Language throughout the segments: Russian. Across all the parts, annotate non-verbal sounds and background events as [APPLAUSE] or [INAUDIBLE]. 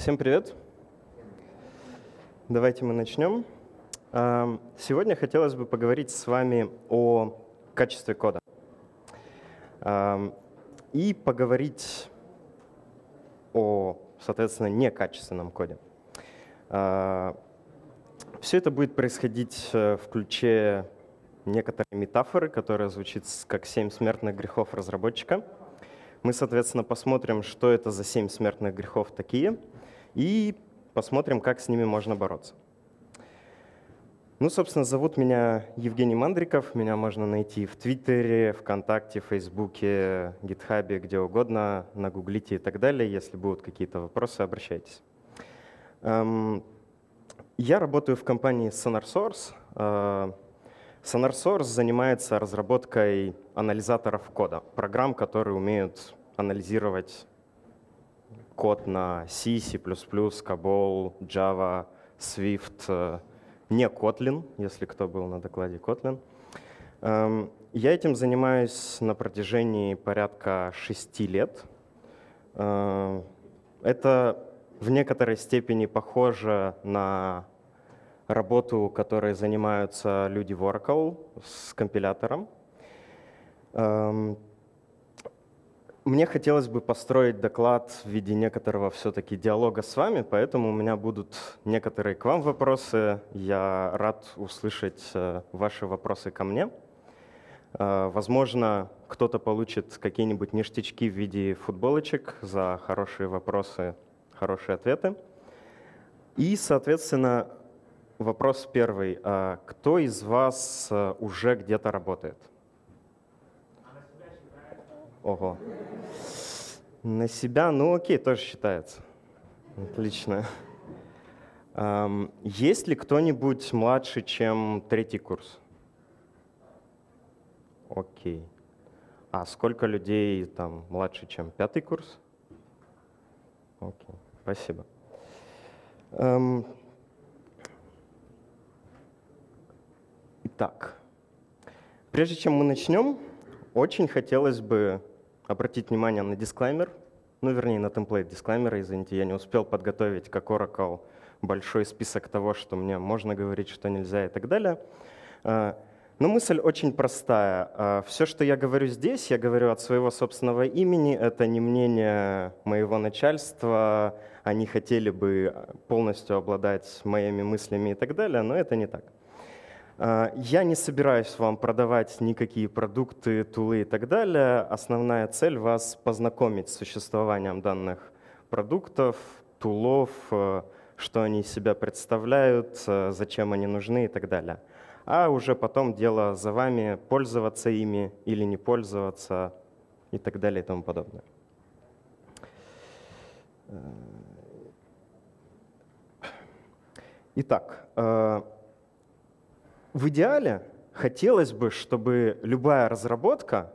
Всем привет. Давайте мы начнем. Сегодня хотелось бы поговорить с вами о качестве кода. И поговорить о, соответственно, некачественном коде. Все это будет происходить э, в ключе некоторой метафоры, которая звучит как «семь смертных грехов разработчика». Мы, соответственно, посмотрим, что это за семь смертных грехов такие — и посмотрим, как с ними можно бороться. Ну, собственно, зовут меня Евгений Мандриков. Меня можно найти в Твиттере, ВКонтакте, Фейсбуке, Гитхабе, где угодно, на Гуглите и так далее. Если будут какие-то вопросы, обращайтесь. Эм, я работаю в компании SonarSource. Э, SonarSource занимается разработкой анализаторов кода, программ, которые умеют анализировать код на C, C++, COBOL, Java, Swift, э, не Kotlin, если кто был на докладе Kotlin. Эм, я этим занимаюсь на протяжении порядка шести лет. Э, это в некоторой степени похоже на работу, которой занимаются люди в Oracle с компилятором. Мне хотелось бы построить доклад в виде некоторого все-таки диалога с вами, поэтому у меня будут некоторые к вам вопросы. Я рад услышать э, ваши вопросы ко мне. Э, возможно, кто-то получит какие-нибудь ништячки в виде футболочек за хорошие вопросы, хорошие ответы. И, соответственно, вопрос первый. А кто из вас э, уже где-то работает? Ого. На себя, ну окей, тоже считается. Отлично. Есть ли кто-нибудь младше, чем третий курс? Окей. А сколько людей там младше, чем пятый курс? Окей, спасибо. Итак, прежде чем мы начнем, очень хотелось бы обратить внимание на дисклеймер, ну, вернее, на темплейт дисклеймера, извините, я не успел подготовить, как Oracle, большой список того, что мне можно говорить, что нельзя и так далее. А, но мысль очень простая. А, Все, что я говорю здесь, я говорю от своего собственного имени, это не мнение моего начальства, они хотели бы полностью обладать моими мыслями и так далее, но это не так. А, я не собираюсь вам продавать никакие продукты, тулы и так далее. Основная цель — вас познакомить с существованием данных продуктов, тулов, э, что они из себя представляют, э, зачем они нужны и так далее. А уже потом дело за вами пользоваться ими или не пользоваться и так далее и тому подобное. Э, итак, в идеале хотелось бы, чтобы любая разработка,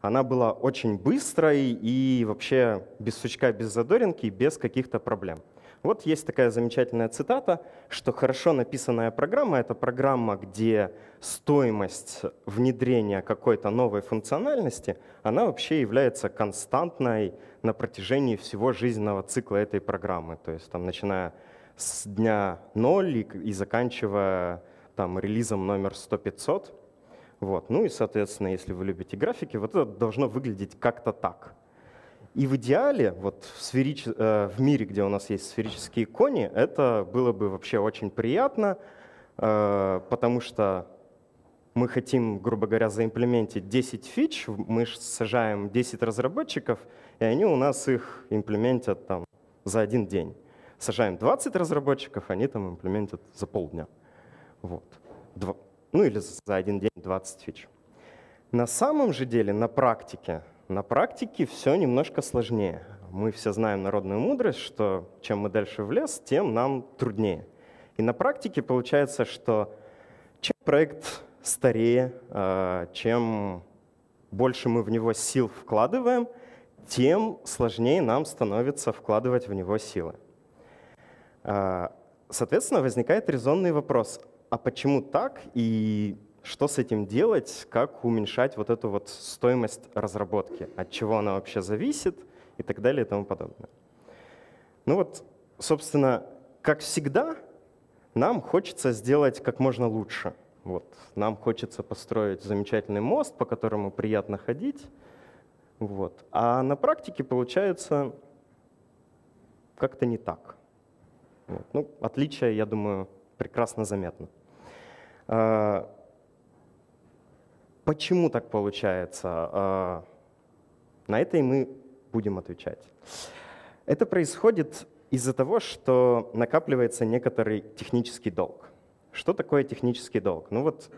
она была очень быстрой и вообще без сучка, без задоринки, без каких-то проблем. Вот есть такая замечательная цитата, что хорошо написанная программа — это программа, где стоимость внедрения какой-то новой функциональности, она вообще является константной на протяжении всего жизненного цикла этой программы. То есть там, начиная с дня 0 и, и заканчивая там, релизом номер 100-500. Вот. Ну и, соответственно, если вы любите графики, вот это должно выглядеть как-то так. И в идеале, вот в, сферич... э, в мире, где у нас есть сферические кони, это было бы вообще очень приятно, э, потому что мы хотим, грубо говоря, заимплементить 10 фич, мы сажаем 10 разработчиков, и они у нас их имплементят там за один день. Сажаем 20 разработчиков, они там имплементят за полдня. Вот. Два, ну или за один день 20 фич. На самом же деле, на практике, на практике все немножко сложнее. Мы все знаем народную мудрость, что чем мы дальше в лес, тем нам труднее. И на практике получается, что чем проект старее, а, чем больше мы в него сил вкладываем, тем сложнее нам становится вкладывать в него силы. А, соответственно, возникает резонный вопрос, а почему так и что с этим делать, как уменьшать вот эту вот стоимость разработки, от чего она вообще зависит и так далее и тому подобное. Ну вот собственно, как всегда, нам хочется сделать как можно лучше. Вот. Нам хочется построить замечательный мост, по которому приятно ходить. Вот. А на практике получается как-то не так. Вот. Ну, отличие, я думаю, прекрасно заметно. А, почему так получается? А, на это и мы будем отвечать. Это происходит из-за того, что накапливается некоторый технический долг. Что такое технический долг? Ну вот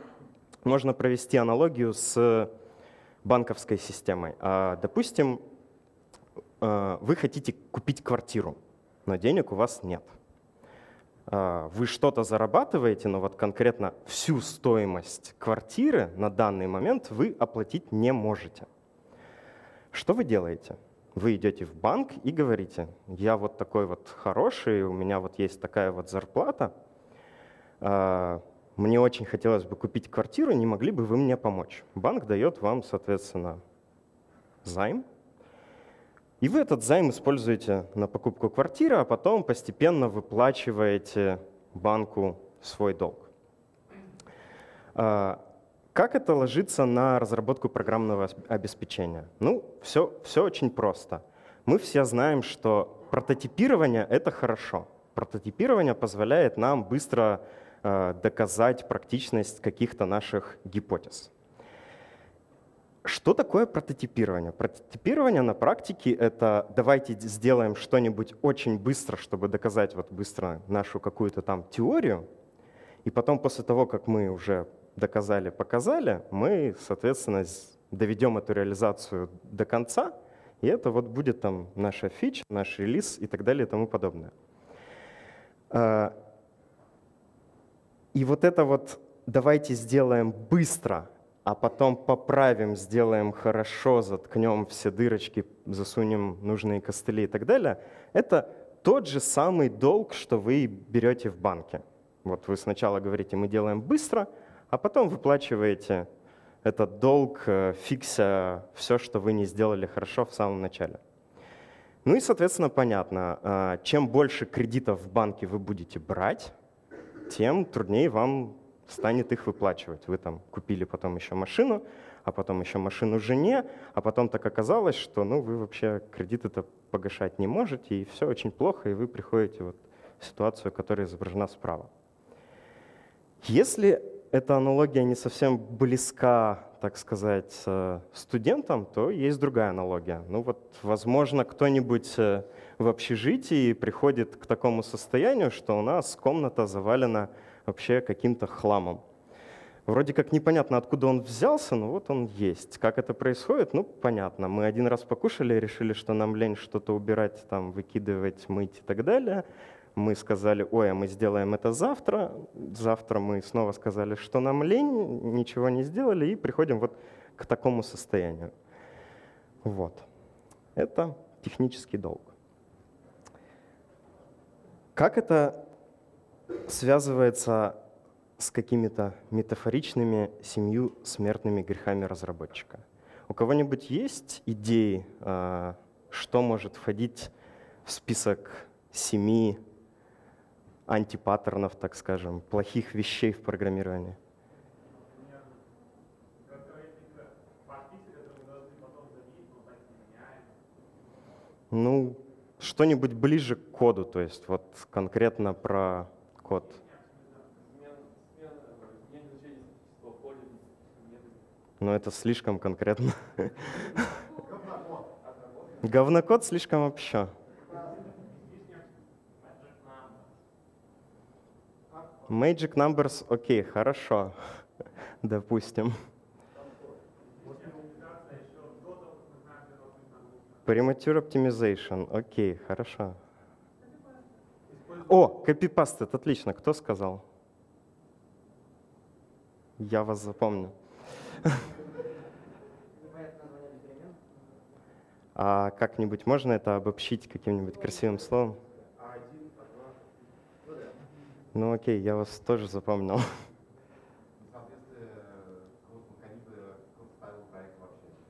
можно провести аналогию с банковской системой. А, допустим, вы хотите купить квартиру, но денег у вас нет. А, вы что-то зарабатываете, но вот конкретно всю стоимость квартиры на данный момент вы оплатить не можете. Что вы делаете? вы идете в банк и говорите, я вот такой вот хороший, у меня вот есть такая вот зарплата, а, мне очень хотелось бы купить квартиру, не могли бы вы мне помочь? Банк дает вам, соответственно, займ, и вы этот займ используете на покупку квартиры, а потом постепенно выплачиваете банку свой долг. А, как это ложится на разработку программного обеспечения? Ну, все, все очень просто. Мы все знаем, что прототипирование — это хорошо. Прототипирование позволяет нам быстро э, доказать практичность каких-то наших гипотез. Что такое прототипирование? Прототипирование на практике — это давайте сделаем что-нибудь очень быстро, чтобы доказать вот быстро нашу какую-то там теорию, и потом после того, как мы уже доказали, показали, мы, соответственно, доведем эту реализацию до конца, и это вот будет там наша фича, наш релиз и так далее и тому подобное. А, и вот это вот давайте сделаем быстро, а потом поправим, сделаем хорошо, заткнем все дырочки, засунем нужные костыли и так далее, это тот же самый долг, что вы берете в банке. Вот вы сначала говорите, мы делаем быстро, а потом выплачиваете этот долг, э, фикся все, что вы не сделали хорошо в самом начале. Ну и, соответственно, понятно, э, чем больше кредитов в банке вы будете брать, тем труднее вам станет их выплачивать. Вы там купили потом еще машину, а потом еще машину жене, а потом так оказалось, что ну, вы вообще кредит это погашать не можете, и все очень плохо, и вы приходите вот в ситуацию, которая изображена справа. Если эта аналогия не совсем близка, так сказать, э, студентам, то есть другая аналогия. Ну вот, возможно, кто-нибудь э, в общежитии приходит к такому состоянию, что у нас комната завалена вообще каким-то хламом. Вроде как непонятно, откуда он взялся, но вот он есть. Как это происходит? Ну, понятно. Мы один раз покушали, решили, что нам лень что-то убирать, там, выкидывать, мыть и так далее мы сказали, ой, а мы сделаем это завтра. Завтра мы снова сказали, что нам лень, ничего не сделали, и приходим вот к такому состоянию. Вот. Это технический долг. Как это связывается с какими-то метафоричными семью смертными грехами разработчика? У кого-нибудь есть идеи, а, что может входить в список семи антипаттернов, так скажем, плохих вещей в программировании? Ну, что-нибудь ближе к коду, то есть вот конкретно про код. Но это слишком конкретно. Говнокод слишком вообще. Magic numbers, окей, okay, хорошо, допустим. Premature optimization, окей, okay, хорошо. О, копипаст, отлично. Кто сказал? Я вас запомню. [LAUGHS] А как-нибудь можно это обобщить каким-нибудь красивым словом? Ну окей, я вас тоже запомнил.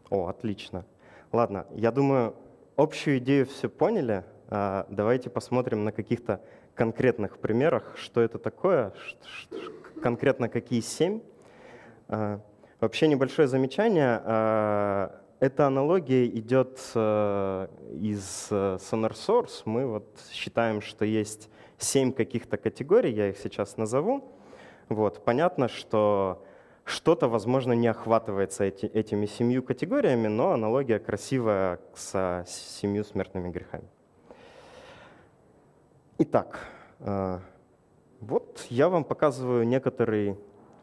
О, отлично. Ладно, я думаю, общую идею все поняли. а давайте посмотрим на каких-то конкретных примерах, что это такое, конкретно какие семь. А, вообще небольшое замечание. А, эта аналогия идет э, из Sonar Source. Мы вот считаем, что есть семь каких-то категорий, я их сейчас назову. Вот. Понятно, что что-то, возможно, не охватывается эти, этими семью категориями, но аналогия красивая с семью смертными грехами. Итак, э, вот я вам показываю некоторый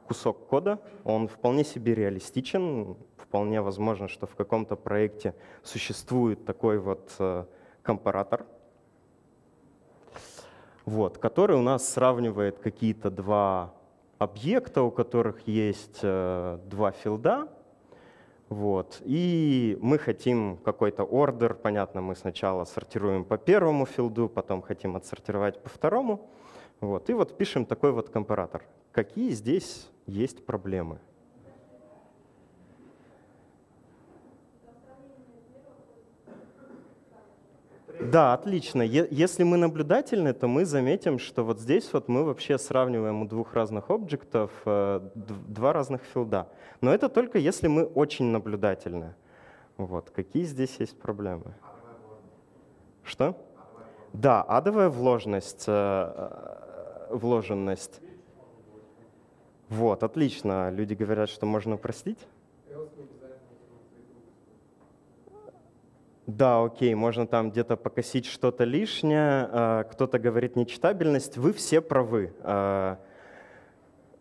кусок кода. Он вполне себе реалистичен. Вполне возможно, что в каком-то проекте существует такой вот э, компаратор, вот, который у нас сравнивает какие-то два объекта, у которых есть э, два филда. Вот. И мы хотим какой-то ордер, понятно, мы сначала сортируем по первому филду, потом хотим отсортировать по второму. Вот. И вот пишем такой вот компаратор. Какие здесь есть проблемы? Да, отлично. Если мы наблюдательны, то мы заметим, что вот здесь вот мы вообще сравниваем у двух разных объектов э, два разных филда. Но это только если мы очень наблюдательны. Вот. Какие здесь есть проблемы? Что? Да, адовая вложенность. Э, э, вложенность. Вот, отлично. Люди говорят, что можно простить. Да, окей, можно там где-то покосить что-то лишнее, а, кто-то говорит нечитабельность. Вы все правы. А,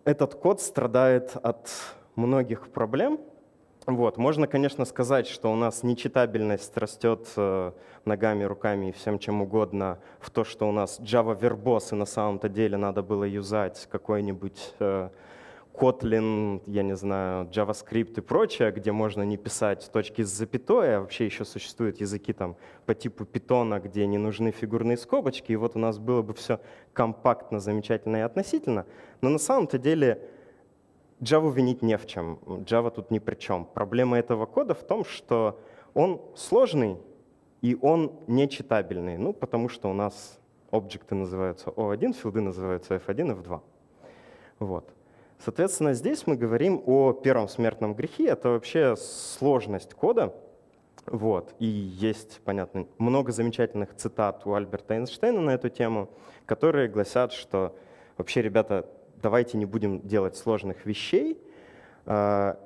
этот код страдает от многих проблем. Вот. Можно, конечно, сказать, что у нас нечитабельность растет э, ногами, руками и всем чем угодно в то, что у нас Java Verbose, и на самом-то деле надо было юзать какой-нибудь э, Kotlin, я не знаю, JavaScript и прочее, где можно не писать точки с запятой, а вообще еще существуют языки там по типу Python, где не нужны фигурные скобочки, и вот у нас было бы все компактно, замечательно и относительно. Но на самом-то деле Java винить не в чем, Java тут ни при чем. Проблема этого кода в том, что он сложный и он нечитабельный, ну, потому что у нас объекты называются O1, филды называются F1 и F2. Вот. Соответственно, здесь мы говорим о первом смертном грехе. Это вообще сложность кода. Вот. И есть, понятно, много замечательных цитат у Альберта Эйнштейна на эту тему, которые гласят, что вообще, ребята, давайте не будем делать сложных вещей. А,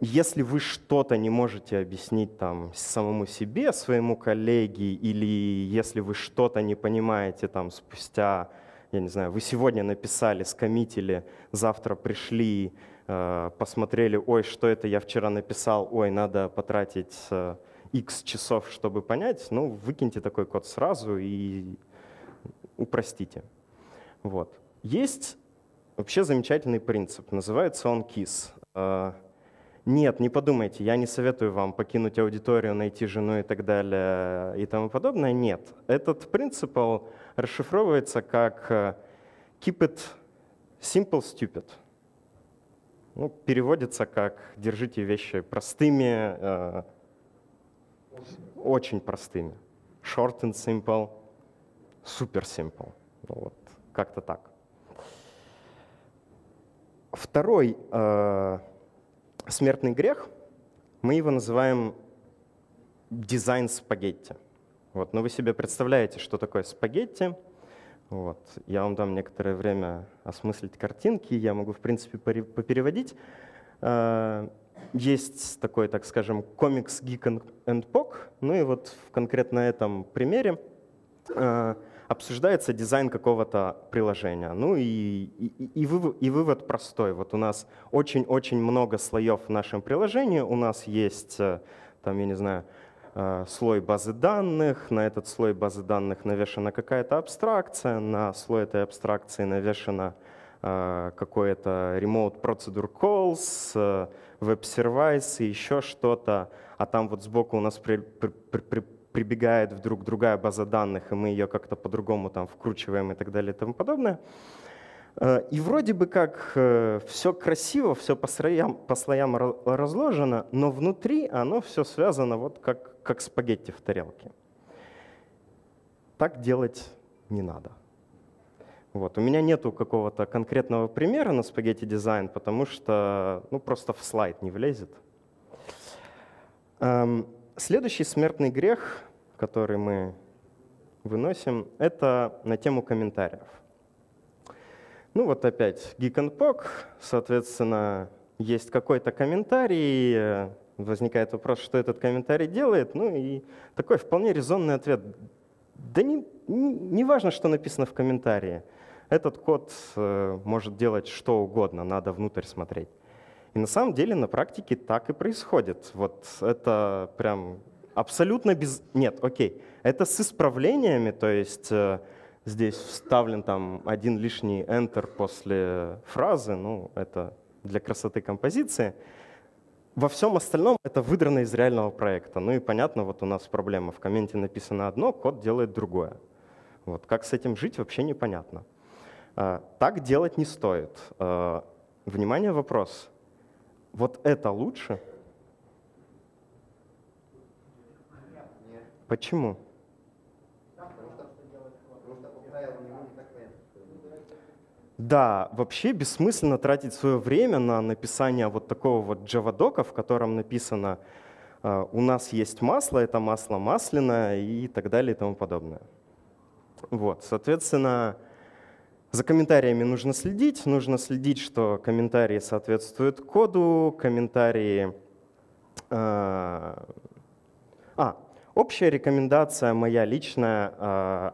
если вы что-то не можете объяснить там самому себе, своему коллеге, или если вы что-то не понимаете там спустя я не знаю, вы сегодня написали, скоммитили, завтра пришли, э, посмотрели, ой, что это я вчера написал, ой, надо потратить x э, часов, чтобы понять, ну, выкиньте такой код сразу и упростите. Вот. Есть вообще замечательный принцип, называется он KISS. Э, нет, не подумайте, я не советую вам покинуть аудиторию, найти жену и так далее и тому подобное. Нет, этот принцип расшифровывается как э, keep it simple, stupid. Ну, переводится как держите вещи простыми, э, очень простыми. Short and simple, super simple. Ну, вот, как-то так. Второй э, смертный грех, мы его называем дизайн спагетти. Вот. Но вы себе представляете, что такое спагетти. Вот. Я вам дам некоторое время осмыслить картинки, я могу, в принципе, попереводить. А, есть такой, так скажем, комикс Geek and Pog, ну и вот в конкретно этом примере а, обсуждается дизайн какого-то приложения. Ну и, и, и, вывод, и вывод простой. Вот у нас очень-очень много слоев в нашем приложении. У нас есть, э, там, я не знаю, э, слой базы данных, на этот слой базы данных навешена какая-то абстракция, на слой этой абстракции навешена э, какой-то remote procedure calls, веб-сервис и еще что-то, а там вот сбоку у нас при, при, при, прибегает вдруг другая база данных, и мы ее как-то по-другому там вкручиваем и так далее и тому подобное. Э, и вроде бы как э, все красиво, все по слоям, по слоям разложено, но внутри оно все связано вот как, как спагетти в тарелке. так делать не надо. Вот. У меня нету какого-то конкретного примера на спагетти дизайн, потому что ну, просто в слайд не влезет. Эм, следующий смертный грех, который мы выносим, это на тему комментариев. Ну вот опять Geek and Pog, соответственно, есть какой-то комментарий, возникает вопрос, что этот комментарий делает, ну и такой вполне резонный ответ. Да не, не, важно, что написано в комментарии. Этот код э, может делать что угодно, надо внутрь смотреть. И на самом деле на практике так и происходит. Вот это прям абсолютно без... Нет, окей. Это с исправлениями, то есть э, здесь вставлен там один лишний enter после фразы, ну это для красоты композиции. Во всем остальном это выдрано из реального проекта. Ну и понятно, вот у нас проблема. В комменте написано одно, код делает другое. Вот. Как с этим жить, вообще непонятно. А, так делать не стоит. А, внимание, вопрос. Вот это лучше? Почему? Да, вообще бессмысленно тратить свое время на написание вот такого вот Java-дока, в котором написано у нас есть масло, это масло масляное и так далее и тому подобное. Вот, соответственно, за комментариями нужно следить. Нужно следить, что комментарии соответствуют коду, комментарии... Э, а, общая рекомендация моя личная. Э,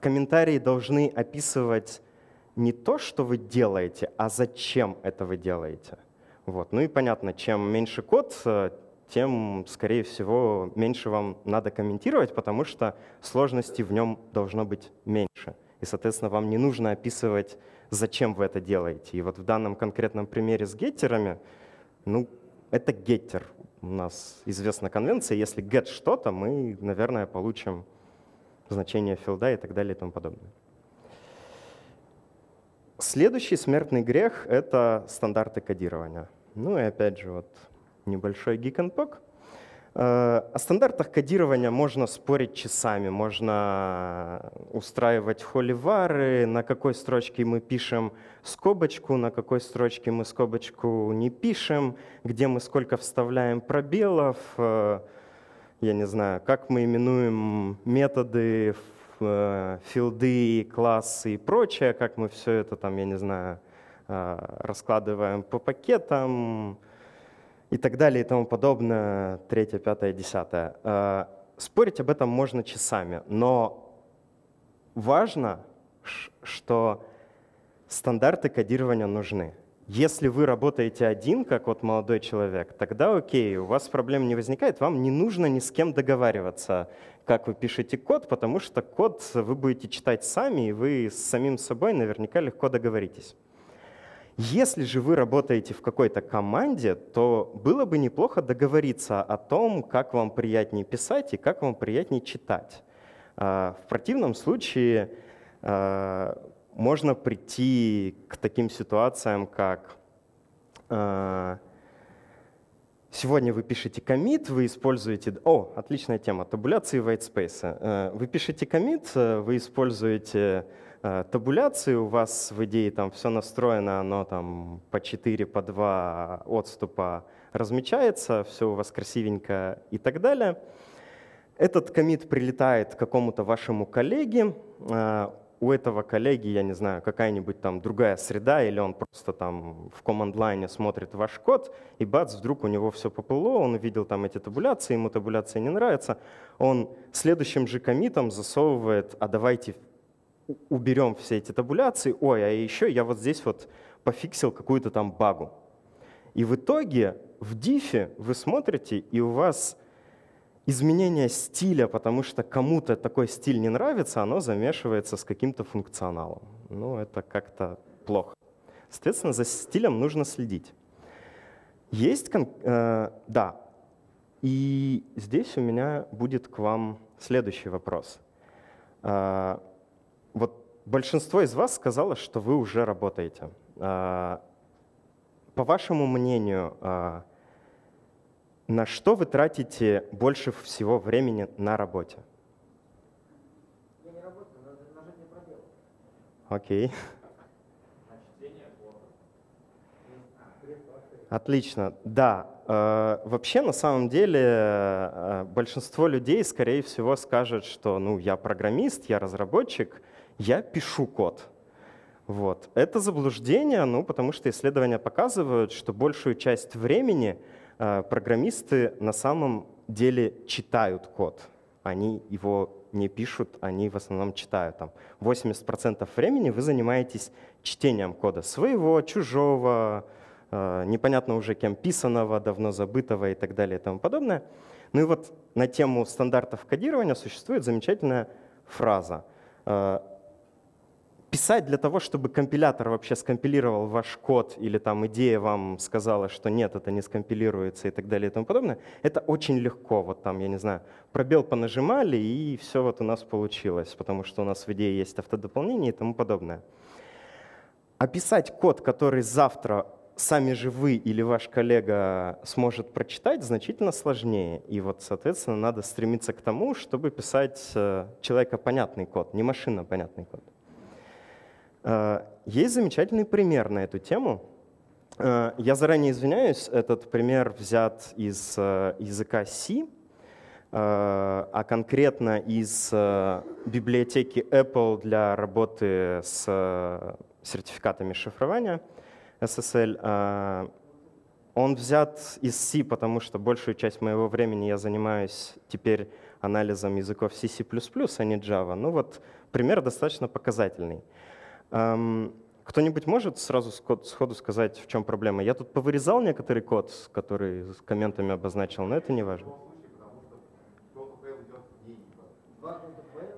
комментарии должны описывать не то, что вы делаете, а зачем это вы делаете. Вот. Ну и понятно, чем меньше код, э, тем, скорее всего, меньше вам надо комментировать, потому что сложностей в нем должно быть меньше и, соответственно, вам не нужно описывать, зачем вы это делаете. И вот в данном конкретном примере с геттерами, ну, это геттер. У нас известна конвенция, если get что-то, мы, наверное, получим значение филда и так далее и тому подобное. Следующий смертный грех — это стандарты кодирования. Ну и опять же, вот небольшой pog — Э, о стандартах кодирования можно спорить часами, можно устраивать холивары, на какой строчке мы пишем скобочку, на какой строчке мы скобочку не пишем, где мы сколько вставляем пробелов, э, я не знаю, как мы именуем методы, филды, классы и прочее, как мы все это там, я не знаю, раскладываем по пакетам, и так далее и тому подобное, третье, пятое, десятое. Э, спорить об этом можно часами, но важно, что стандарты кодирования нужны. Если вы работаете один, как вот молодой человек, тогда окей, у вас проблем не возникает, вам не нужно ни с кем договариваться, как вы пишете код, потому что код вы будете читать сами, и вы с самим собой наверняка легко договоритесь. Если же вы работаете в какой-то команде, то было бы неплохо договориться о том, как вам приятнее писать и как вам приятнее читать. А, в противном случае а, можно прийти к таким ситуациям, как а, Сегодня вы пишете комит, вы используете... О, отличная тема, табуляции white space. Вы пишете комит, вы используете Э, табуляции, у вас в идее там все настроено, оно там по 4, по 2 отступа размечается, все у вас красивенько и так далее. Этот комит прилетает к какому-то вашему коллеге, э, у этого коллеги, я не знаю, какая-нибудь там другая среда, или он просто там в команд-лайне смотрит ваш код, и бац, вдруг у него все поплыло, он увидел там эти табуляции, ему табуляция не нравится, он следующим же комитом засовывает, а давайте уберем все эти табуляции, ой, а еще я вот здесь вот пофиксил какую-то там багу. И в итоге в дифе вы смотрите, и у вас изменение стиля, потому что кому-то такой стиль не нравится, оно замешивается с каким-то функционалом. Ну, это как-то плохо. Соответственно, за стилем нужно следить. Есть, э, да, и здесь у меня будет к вам следующий вопрос. Э, вот большинство из вас сказало, что вы уже работаете. А, по вашему мнению, а, на что вы тратите больше всего времени на работе? Я не работаю, но нажать не пробел. Окей. Отлично. Да, э, вообще на самом деле э, большинство людей, скорее всего, скажет, что ну я программист, я разработчик, я пишу код. Вот. Это заблуждение, ну, потому что исследования показывают, что большую часть времени программисты на самом деле читают код. Они его не пишут, они в основном читают. Там 80% времени вы занимаетесь чтением кода своего, чужого, Э, непонятно уже кем писанного, давно забытого и так далее и тому подобное. Ну и вот на тему стандартов кодирования существует замечательная фраза. Писать для того, чтобы компилятор вообще скомпилировал ваш код или там идея вам сказала, что нет, это не скомпилируется и так далее и тому подобное, это очень легко. Вот там, я не знаю, пробел понажимали и все вот у нас получилось, потому что у нас в идее есть автодополнение и тому подобное. Описать код, который завтра сами же вы или ваш коллега сможет прочитать, значительно сложнее. И вот, соответственно, надо стремиться к тому, чтобы писать э, человекопонятный код, не машинопонятный код. Э, есть замечательный пример на эту тему. Э, я заранее извиняюсь, этот пример взят из языка C, а конкретно из библиотеки Apple для работы с сертификатами шифрования — SSL, он взят из C, потому что большую часть моего времени я занимаюсь теперь анализом языков C, C++, а не Java. Ну вот пример достаточно показательный. Кто-нибудь может сразу сходу сказать, в чем проблема? Я тут повырезал некоторый код, который с комментами обозначил, но это не важно.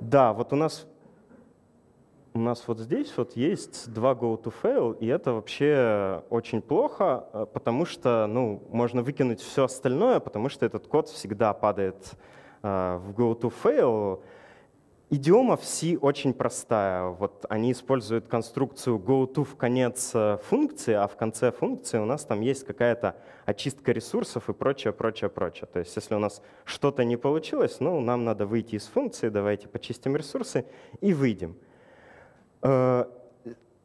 Да, вот у нас у нас вот здесь вот есть два go to fail, и это вообще очень плохо, э, потому что ну, можно выкинуть все остальное, потому что этот код всегда падает э, в go to fail. Идиома в C очень простая. Вот они используют конструкцию goTo в конец э, функции, а в конце функции у нас там есть какая-то очистка ресурсов и прочее, прочее, прочее. То есть если у нас что-то не получилось, ну, нам надо выйти из функции, давайте почистим ресурсы и выйдем.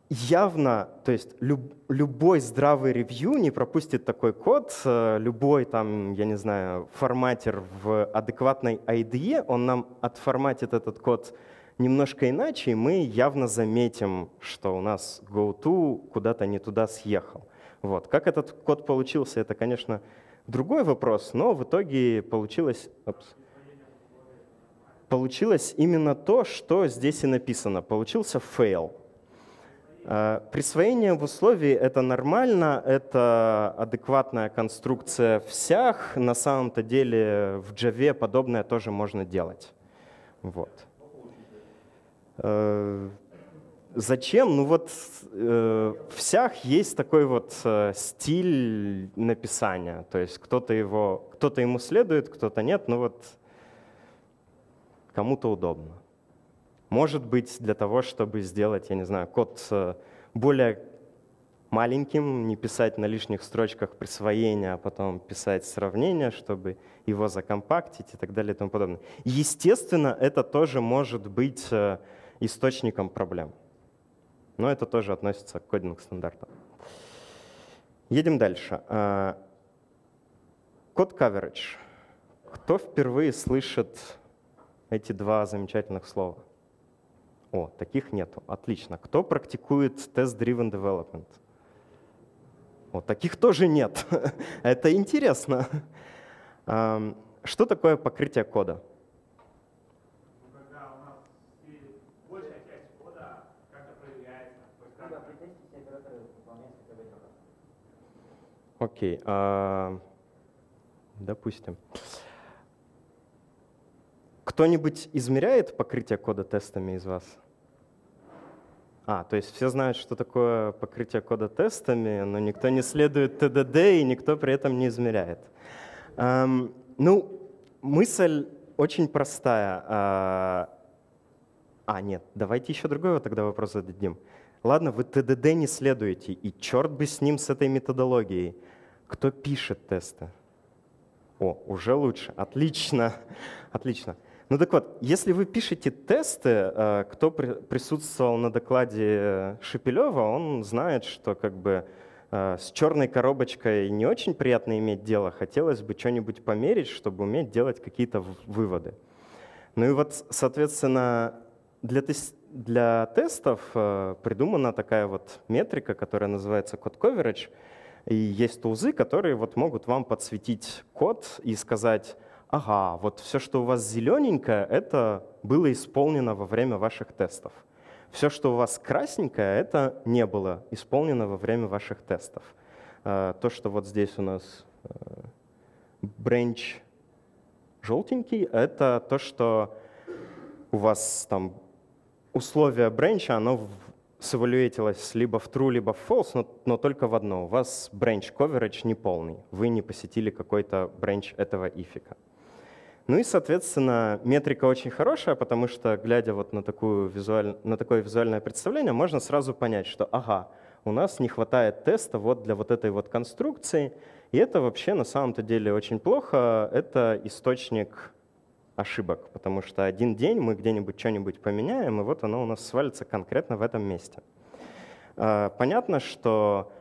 Явно, то есть люб, любой здравый ревью не пропустит такой код, э, любой там, я не знаю, форматер в адекватной IDE, он нам отформатит этот код немножко иначе, и мы явно заметим, что у нас GoTo куда-то не туда съехал. Вот. Как этот код получился, это, конечно, другой вопрос, но в итоге получилось... Опс, получилось именно то, что здесь и написано. Получился fail. А, присвоение в условии — это нормально, это адекватная конструкция всех. На самом-то деле в Java подобное тоже можно делать. Вот. Э, зачем? Ну вот э, всех есть такой вот э, стиль написания. То есть кто-то его, кто-то ему следует, кто-то нет. Ну вот кому-то удобно. Может быть, для того, чтобы сделать, я не знаю, код э, более маленьким, не писать на лишних строчках присвоения, а потом писать сравнение, чтобы его закомпактить и так далее и тому подобное. Естественно, это тоже может быть э, источником проблем. Но это тоже относится к кодинг-стандартам. Едем дальше. Э, код coverage. Кто впервые слышит эти два замечательных слова? О, таких нету. Отлично. Кто практикует test-driven development? О, таких тоже нет. [LAUGHS] Это интересно. Что такое покрытие кода? Окей, а, допустим. Кто-нибудь измеряет покрытие кода тестами из вас? А, то есть все знают, что такое покрытие кода тестами, но никто не следует ТДД и никто при этом не измеряет. Эм, ну, мысль очень простая. А, а, нет, давайте еще другой тогда вопрос зададим. Ладно, вы ТДД не следуете, и черт бы с ним, с этой методологией. Кто пишет тесты? О, уже лучше. Отлично, [LAUGHS] отлично. Ну так вот, если вы пишете тесты, э, кто присутствовал на докладе Шепелева, он знает, что как бы э, с черной коробочкой не очень приятно иметь дело. Хотелось бы что-нибудь померить, чтобы уметь делать какие-то выводы. Ну и вот, соответственно, для, тест, для тестов э, придумана такая вот метрика, которая называется код coverage. И есть тулзы, которые вот могут вам подсветить код и сказать, ага, вот все, что у вас зелененькое, это было исполнено во время ваших тестов. Все, что у вас красненькое, это не было исполнено во время ваших тестов. А, то, что вот здесь у нас э, желтенький, это то, что у вас там условие бренча, оно сэвалюэтилось либо в true, либо в false, но, но только в одно. У вас branch coverage не полный. Вы не посетили какой-то branch этого ифика. Ну и, соответственно, метрика очень хорошая, потому что, глядя вот на, такую визуаль... на такое визуальное представление, можно сразу понять, что ага, у нас не хватает теста вот для вот этой вот конструкции, и это вообще на самом-то деле очень плохо, это источник ошибок, потому что один день мы где-нибудь что-нибудь поменяем, и вот оно у нас свалится конкретно в этом месте. А, понятно, что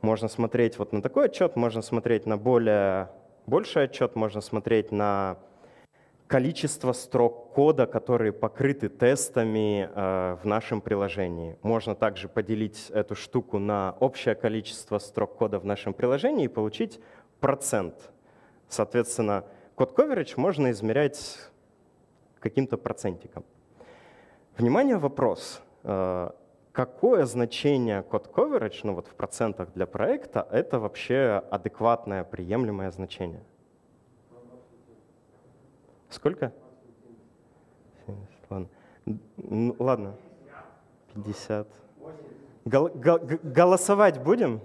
можно смотреть вот на такой отчет, можно смотреть на более больший отчет, можно смотреть на количество строк кода, которые покрыты тестами э, в нашем приложении. Можно также поделить эту штуку на общее количество строк кода в нашем приложении и получить процент. Соответственно, код coverage можно измерять каким-то процентиком. Внимание, вопрос. Какое значение код coverage, ну вот в процентах для проекта, это вообще адекватное, приемлемое значение? Сколько? 70, ладно. Ну, ладно. 50. Гол, гол, голосовать будем?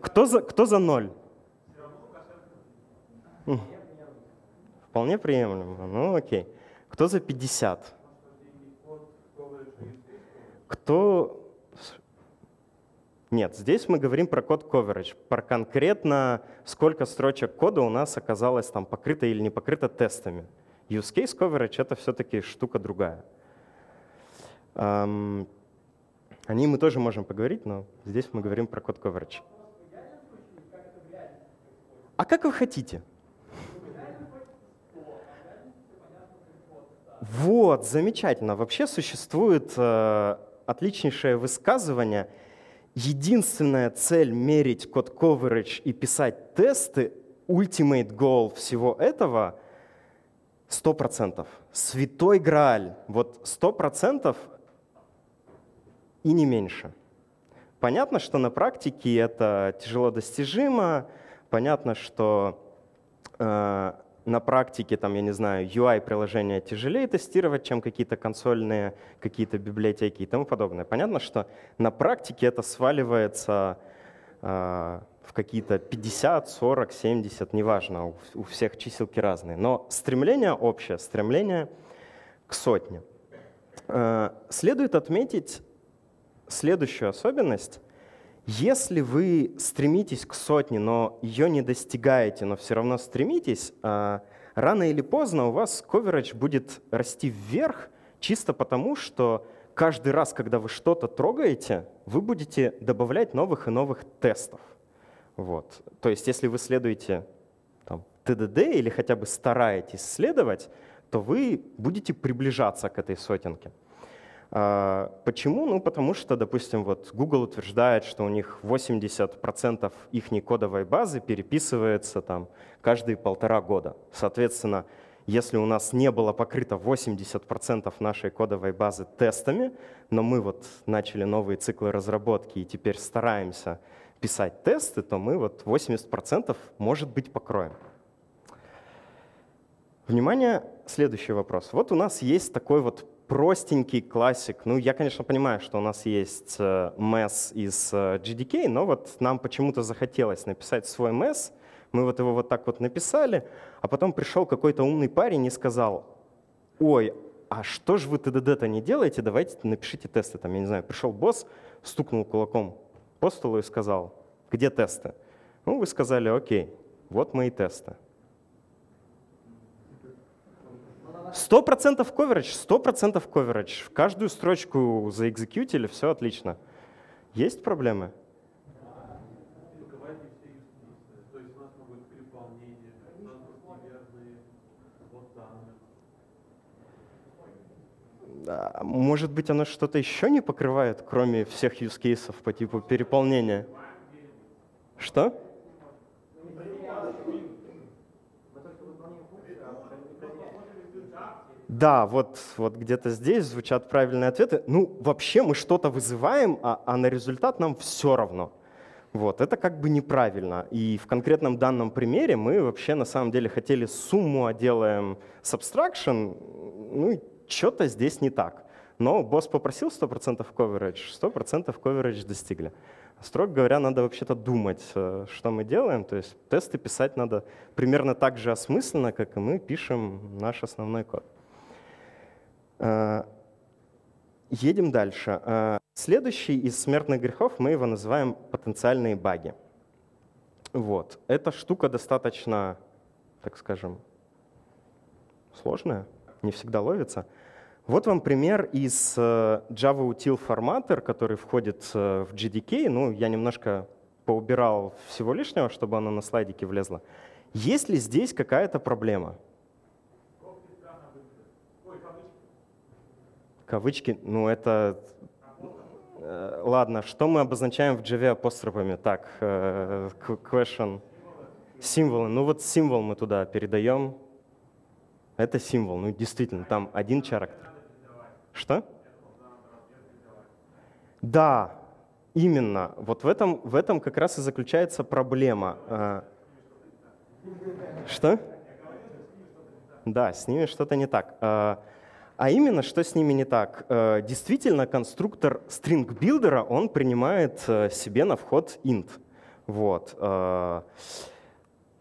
Кто за, кто за ноль? Вполне приемлемо. Ну окей. Кто за 50? Кто... Нет, здесь мы говорим про код coverage, про конкретно сколько строчек кода у нас оказалось там покрыто или не покрыто тестами. Use case coverage — это все-таки штука другая. О ней мы тоже можем поговорить, но здесь мы говорим про код coverage. А как вы хотите? Вот, замечательно. Вообще существует э, отличнейшее высказывание. Единственная цель мерить код coverage и писать тесты, ultimate goal всего этого — 100%. Святой Грааль. Вот 100% и не меньше. Понятно, что на практике это тяжело достижимо. Понятно, что э, на практике, там, я не знаю, UI-приложения тяжелее тестировать, чем какие-то консольные, какие-то библиотеки и тому подобное. Понятно, что на практике это сваливается э, в какие-то 50, 40, 70, неважно, у, у всех чиселки разные. Но стремление общее, стремление к сотне. Э, следует отметить следующую особенность. Если вы стремитесь к сотне, но ее не достигаете, но все равно стремитесь, а, рано или поздно у вас coverage будет расти вверх, чисто потому, что каждый раз, когда вы что-то трогаете, вы будете добавлять новых и новых тестов. Вот. То есть если вы следуете там, TDD или хотя бы стараетесь следовать, то вы будете приближаться к этой сотенке. А, почему? Ну, потому что, допустим, вот Google утверждает, что у них 80% их кодовой базы переписывается там каждые полтора года. Соответственно, если у нас не было покрыто 80% нашей кодовой базы тестами, но мы вот начали новые циклы разработки и теперь стараемся писать тесты, то мы вот 80% может быть покроем. Внимание, следующий вопрос. Вот у нас есть такой вот простенький классик. Ну, я, конечно, понимаю, что у нас есть MES э, из э, GDK, но вот нам почему-то захотелось написать свой MES. Мы вот его вот так вот написали, а потом пришел какой-то умный парень и сказал, ой, а что же вы TDD-то не делаете, давайте напишите тесты. Там, я не знаю, пришел босс, стукнул кулаком по столу и сказал, где тесты? Ну, вы сказали, окей, вот мои тесты. 100% coverage, 100% coverage. В каждую строчку заэкзекьютили, все отлично. Есть проблемы? Может быть, оно что-то еще не покрывает, кроме всех use cases по типу переполнения? Что? Да, вот, вот где-то здесь звучат правильные ответы. Ну, вообще мы что-то вызываем, а, а на результат нам все равно. Вот, это как бы неправильно. И в конкретном данном примере мы вообще на самом деле хотели сумму, а делаем subtraction, ну что-то здесь не так. Но босс попросил 100% coverage, 100% coverage достигли. Строго говоря, надо вообще-то думать, э, что мы делаем. То есть тесты писать надо примерно так же осмысленно, как и мы пишем наш основной код. Э, едем дальше. Э, следующий из смертных грехов мы его называем потенциальные баги. Вот. Эта штука достаточно, так скажем, сложная, не всегда ловится. Вот вам пример из э, Java Util Formatter, который входит в GDK. Ну, я немножко поубирал всего лишнего, чтобы оно на слайдике влезло. Есть ли здесь какая-то проблема? Кавычки, ну это... Э, ладно, что мы обозначаем в Java апострофами? Так, э, question. Символы. Ну вот символ мы туда передаем. Это символ. Ну действительно, там один характер. Что? Да, именно. Вот в этом, в этом как раз и заключается проблема. Э, что? Да, с ними что-то не так. А именно, что с ними не так? Э, действительно, конструктор builder он принимает э, себе на вход int, вот, э,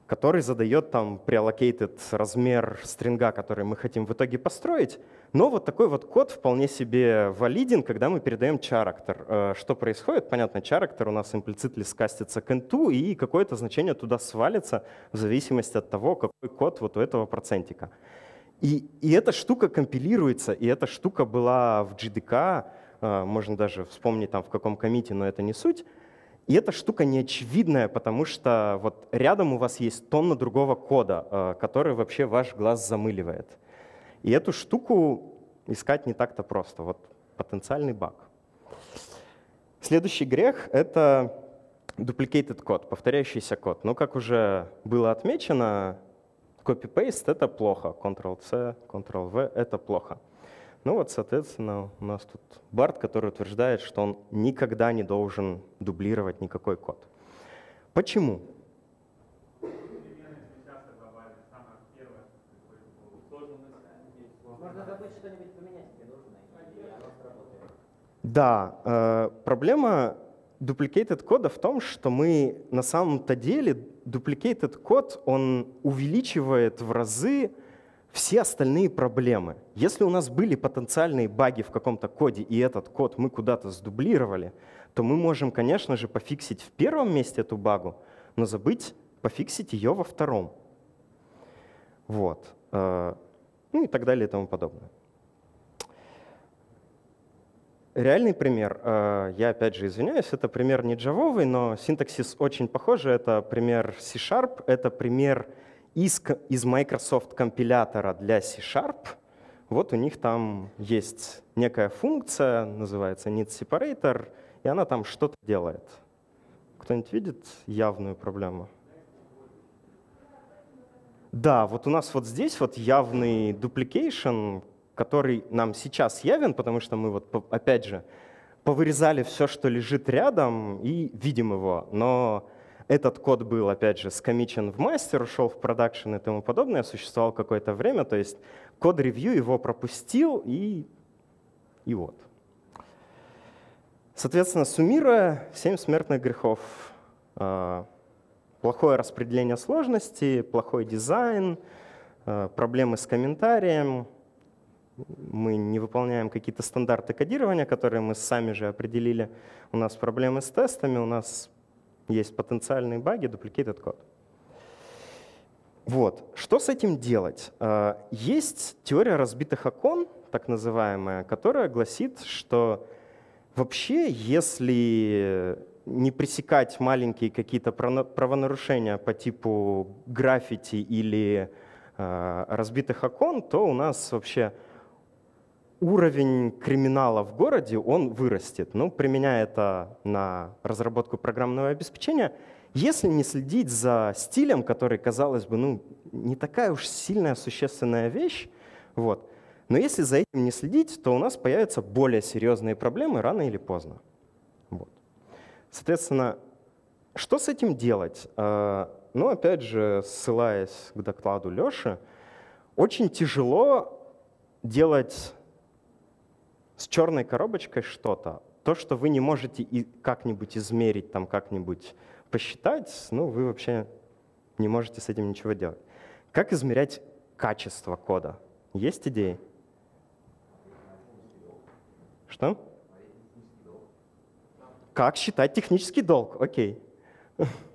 который задает там preallocated размер стринга, который мы хотим в итоге построить. Но вот такой вот код вполне себе валиден, когда мы передаем character. Что происходит? Понятно, character у нас имплицитли скастится к инту, и какое-то значение туда свалится в зависимости от того, какой код вот у этого процентика. И, и эта штука компилируется, и эта штука была в GDK, а, можно даже вспомнить там в каком комите, но это не суть. И эта штука неочевидная, потому что вот рядом у вас есть тонна другого кода, а, который вообще ваш глаз замыливает. И эту штуку искать не так-то просто. Вот потенциальный баг. Следующий грех — это duplicated код, повторяющийся код. Но, как уже было отмечено, Copy-paste — это плохо, Ctrl-C, Ctrl-V — это плохо. Ну вот, соответственно, у нас тут Барт, который утверждает, что он никогда не должен дублировать никакой код. Почему? Да, э, проблема duplicated кода в том, что мы на самом-то деле duplicated код, он увеличивает в разы все остальные проблемы. Если у нас были потенциальные баги в каком-то коде, и этот код мы куда-то сдублировали, то мы можем, конечно же, пофиксить в первом месте эту багу, но забыть пофиксить ее во втором. Вот. Э, ну и так далее и тому подобное. Реальный пример, э, я опять же извиняюсь, это пример не джавовый, но синтаксис очень похожий. Это пример C-Sharp, это пример из, из Microsoft компилятора для C-Sharp. Вот у них там есть некая функция, называется need separator, и она там что-то делает. Кто-нибудь видит явную проблему? Да, вот у нас вот здесь вот явный duplication, который нам сейчас явен, потому что мы вот, опять же, повырезали все, что лежит рядом, и видим его. Но этот код был, опять же, скомичен в мастер, ушел в продакшн и тому подобное, существовал какое-то время, то есть код-ревью его пропустил, и, и вот. Соответственно, суммируя, 7 смертных грехов. А, плохое распределение сложности, плохой дизайн, а, проблемы с комментарием, мы не выполняем какие-то стандарты кодирования, которые мы сами же определили. У нас проблемы с тестами, у нас есть потенциальные баги, duplicated код. Вот. Что с этим делать? Э, есть теория разбитых окон, так называемая, которая гласит, что вообще, если не пресекать маленькие какие-то правонарушения по типу граффити или э, разбитых окон, то у нас вообще уровень криминала в городе, он вырастет. Ну, применяя это на разработку программного обеспечения, если не следить за стилем, который, казалось бы, ну, не такая уж сильная существенная вещь, вот, но если за этим не следить, то у нас появятся более серьезные проблемы рано или поздно. Вот. Соответственно, что с этим делать? А, ну, опять же, ссылаясь к докладу Леши, очень тяжело делать с черной коробочкой что-то. То, что вы не можете и как-нибудь измерить, там как-нибудь посчитать, ну, вы вообще не можете с этим ничего делать. Как измерять качество кода? Есть идеи? Что? Как считать технический долг? Окей. [LAUGHS]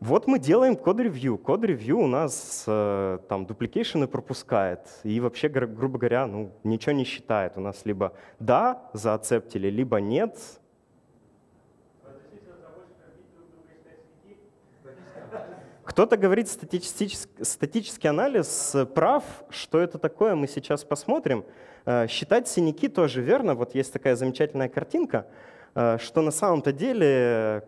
Вот мы делаем код-ревью. Код-ревью у нас э, там duplication ы пропускает. И вообще, грубо говоря, ну, ничего не считает. У нас либо да, заакцептили, либо нет, Кто-то говорит статистический, статический анализ прав. Что это такое, мы сейчас посмотрим. Э, считать синяки тоже верно. Вот есть такая замечательная картинка, э, что на самом-то деле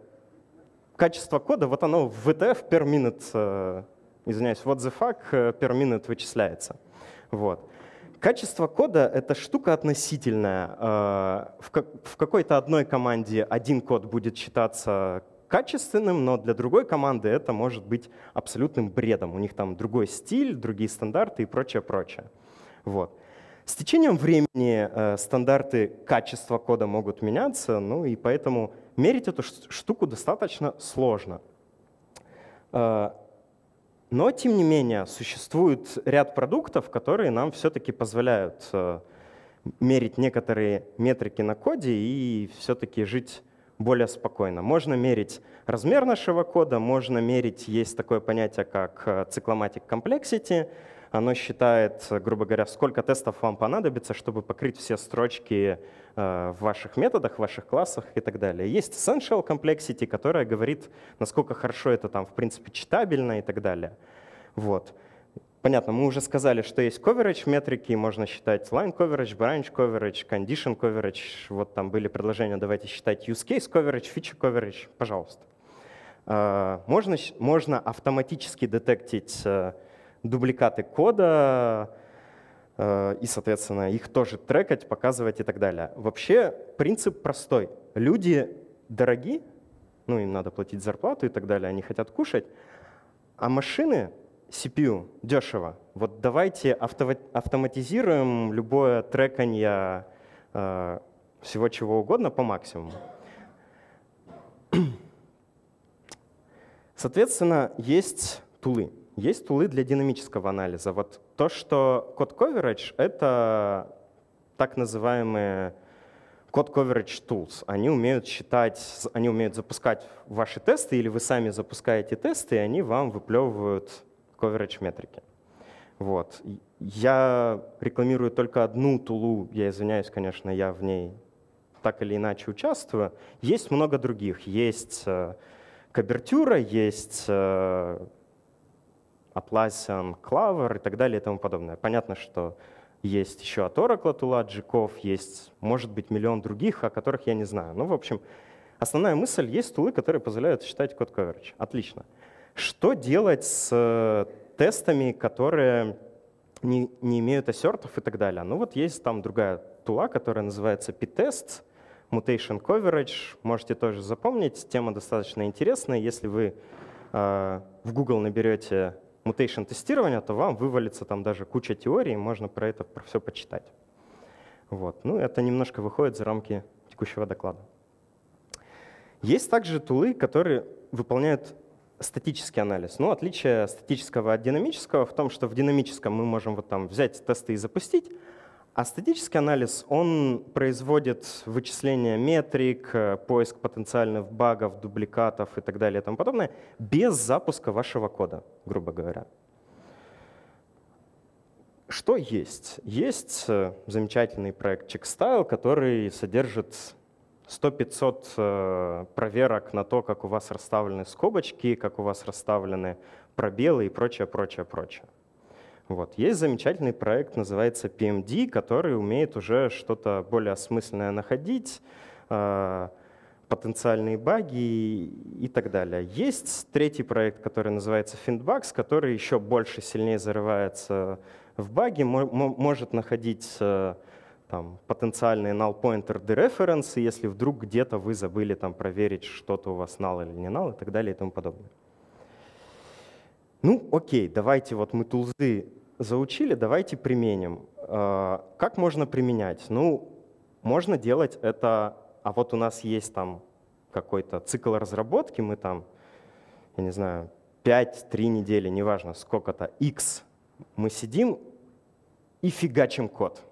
качество кода, вот оно в VTF per minute, э, извиняюсь, what the fuck per minute вычисляется. Вот. Качество кода — это штука относительная. В какой-то одной команде один код будет считаться качественным, но для другой команды это может быть абсолютным бредом. У них там другой стиль, другие стандарты и прочее, прочее. Вот. С течением времени э, стандарты качества кода могут меняться, ну и поэтому мерить эту штуку достаточно сложно. Э, но, тем не менее, существует ряд продуктов, которые нам все-таки позволяют э, мерить некоторые метрики на коде и все-таки жить более спокойно. Можно мерить размер нашего кода, можно мерить, есть такое понятие, как э, цикломатик complexity. Оно считает, грубо говоря, сколько тестов вам понадобится, чтобы покрыть все строчки в ваших методах, в ваших классах и так далее. Есть essential complexity, которая говорит, насколько хорошо это там, в принципе, читабельно и так далее. Вот. Понятно, мы уже сказали, что есть coverage метрики, можно считать line coverage, branch coverage, condition coverage. Вот там были предложения, давайте считать use case coverage, feature coverage, пожалуйста. А, можно, можно автоматически детектить э, дубликаты кода э, и, соответственно, их тоже трекать, показывать и так далее. Вообще принцип простой. Люди дороги, ну им надо платить зарплату и так далее, они хотят кушать, а машины CPU дешево. Вот давайте автоматизируем любое треканье э, всего чего угодно по максимуму. Соответственно, есть тулы. Есть тулы для динамического анализа. Вот то, что код coverage — это так называемые код coverage tools. Они умеют считать, они умеют запускать ваши тесты, или вы сами запускаете тесты, и они вам выплевывают coverage метрики. Вот. Я рекламирую только одну тулу, я извиняюсь, конечно, я в ней так или иначе участвую. Есть много других. Есть э, Кабертюра, есть э, Atlassian, Clover и так далее и тому подобное. Понятно, что есть еще от Oracle тула, Джиков, есть, может быть, миллион других, о которых я не знаю. Ну, в общем, основная мысль — есть тулы, которые позволяют считать код coverage. Отлично. Что делать с э, тестами, которые не, не имеют ассертов и так далее? Ну вот есть там другая тула, которая называется p-test, mutation coverage. Можете тоже запомнить, тема достаточно интересная. Если вы э, в Google наберете mutation тестирование, то вам вывалится там даже куча теорий, можно про это про все почитать. Вот. Ну, это немножко выходит за рамки текущего доклада. Есть также тулы, которые выполняют статический анализ. Ну, отличие статического от динамического в том, что в динамическом мы можем вот там взять тесты и запустить, А статический анализ, он производит вычисление метрик, э, поиск потенциальных багов, дубликатов и так далее и тому подобное без запуска вашего кода, грубо говоря. Что есть? Есть э, замечательный проект CheckStyle, который содержит 100-500 э, проверок на то, как у вас расставлены скобочки, как у вас расставлены пробелы и прочее, прочее, прочее. Вот. Есть замечательный проект, называется PMD, который умеет уже что-то более осмысленное находить, э, потенциальные баги и так далее. Есть третий проект, который называется Findbugs, который еще больше, сильнее зарывается в баги, может находить э, там, потенциальные null pointer dereference, если вдруг где-то вы забыли там, проверить, что-то у вас null или не null и так далее и тому подобное. Ну, окей, давайте вот мы тулзы заучили, давайте применим. Э, как можно применять? Ну, можно делать это, а вот у нас есть там какой-то цикл разработки, мы там, я не знаю, 5-3 недели, неважно, сколько-то, x, мы сидим и фигачим код.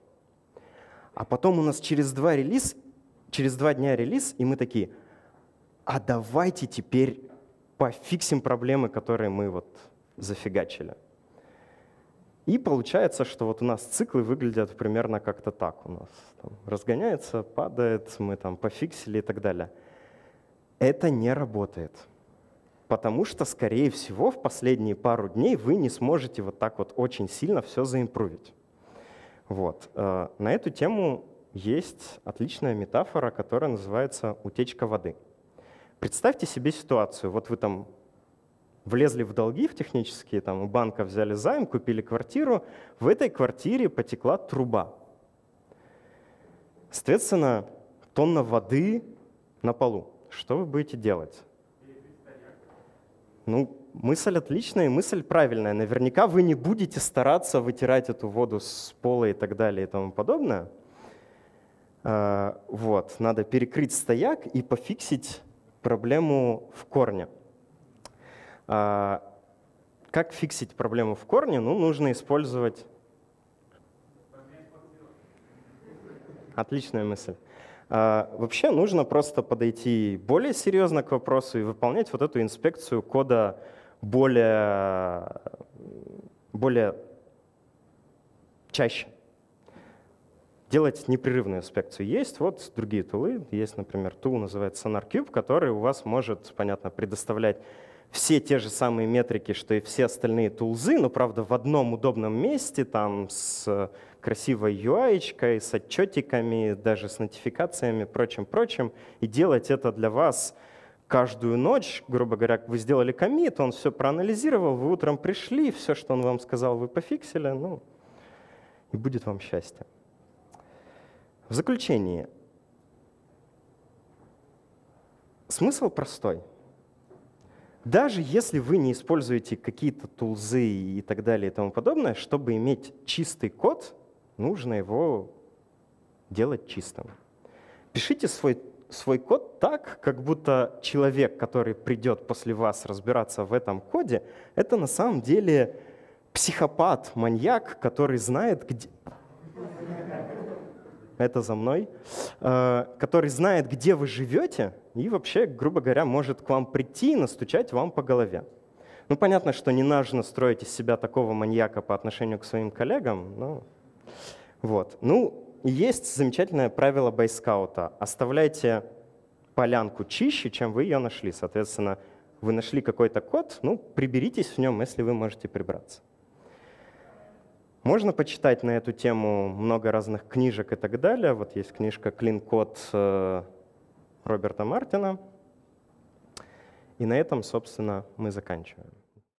А потом у нас через два релиз, через два дня релиз, и мы такие, а давайте теперь пофиксим проблемы, которые мы вот зафигачили. И получается, что вот у нас циклы выглядят примерно как-то так у нас. Там разгоняется, падает, мы там пофиксили и так далее. Это не работает. Потому что, скорее всего, в последние пару дней вы не сможете вот так вот очень сильно все заимпровить. Вот. Э, на эту тему есть отличная метафора, которая называется утечка воды. Представьте себе ситуацию. Вот вы там влезли в долги в технические, там, у банка взяли займ, купили квартиру, в этой квартире потекла труба. Соответственно, тонна воды на полу. Что вы будете делать? Ну, мысль отличная, мысль правильная. Наверняка вы не будете стараться вытирать эту воду с пола и так далее и тому подобное. А, вот, надо перекрыть стояк и пофиксить проблему в корне. А, как фиксить проблему в корне? Ну, нужно использовать... Отличная мысль. А, вообще нужно просто подойти более серьезно к вопросу и выполнять вот эту инспекцию кода более, более чаще. Делать непрерывную инспекцию. Есть вот другие тулы. Есть, например, тул называется SonarCube, который у вас может, понятно, предоставлять все те же самые метрики, что и все остальные тулзы, но, правда, в одном удобном месте, там с красивой UI, с отчетиками, даже с нотификациями, прочим-прочим, и делать это для вас каждую ночь, грубо говоря, вы сделали комит, он все проанализировал, вы утром пришли, все, что он вам сказал, вы пофиксили, ну, и будет вам счастье. В заключение. Смысл простой — даже если вы не используете какие-то тулзы и так далее и тому подобное, чтобы иметь чистый код, нужно его делать чистым. Пишите свой, свой код так, как будто человек, который придет после вас разбираться в этом коде, это на самом деле психопат, маньяк, который знает, где, это за мной, э, который знает, где вы живете, и вообще, грубо говоря, может к вам прийти и настучать вам по голове. Ну, понятно, что не нужно строить из себя такого маньяка по отношению к своим коллегам, но вот. Ну, есть замечательное правило байскаута. Оставляйте полянку чище, чем вы ее нашли. Соответственно, вы нашли какой-то код, ну, приберитесь в нем, если вы можете прибраться. Можно почитать на эту тему много разных книжек и так далее. Вот есть книжка «Clean Code» э, Роберта Мартина. И на этом, собственно, мы заканчиваем.